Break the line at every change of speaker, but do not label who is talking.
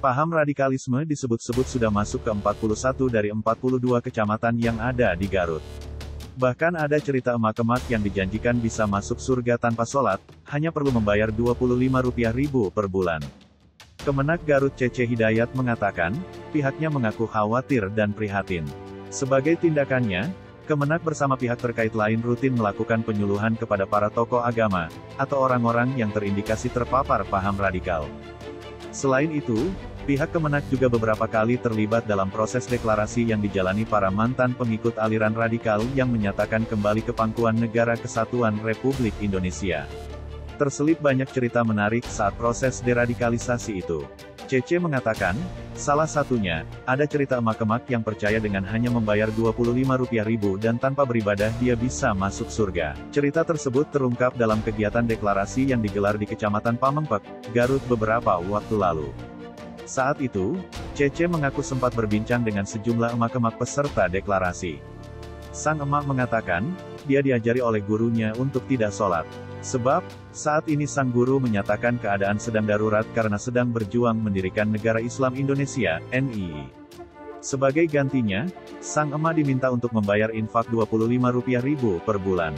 Paham radikalisme disebut-sebut sudah masuk ke 41 dari 42 kecamatan yang ada di Garut. Bahkan ada cerita emak-emak yang dijanjikan bisa masuk surga tanpa sholat, hanya perlu membayar Rp25.000 ribu per bulan. Kemenak Garut Cece Hidayat mengatakan, pihaknya mengaku khawatir dan prihatin. Sebagai tindakannya, Kemenak bersama pihak terkait lain rutin melakukan penyuluhan kepada para tokoh agama, atau orang-orang yang terindikasi terpapar paham radikal. Selain itu, Pihak Kemenak juga beberapa kali terlibat dalam proses deklarasi yang dijalani para mantan pengikut aliran radikal yang menyatakan kembali ke pangkuan negara kesatuan Republik Indonesia. Terselip banyak cerita menarik saat proses deradikalisasi itu. Cece mengatakan, salah satunya, ada cerita emak-emak yang percaya dengan hanya membayar Rp25.000 dan tanpa beribadah dia bisa masuk surga. Cerita tersebut terungkap dalam kegiatan deklarasi yang digelar di Kecamatan Pamengpek, Garut beberapa waktu lalu. Saat itu, Cece mengaku sempat berbincang dengan sejumlah emak-emak peserta deklarasi. Sang emak mengatakan, dia diajari oleh gurunya untuk tidak sholat. Sebab, saat ini sang guru menyatakan keadaan sedang darurat karena sedang berjuang mendirikan negara Islam Indonesia, NII. Sebagai gantinya, sang emak diminta untuk membayar infak Rp25.000 per bulan.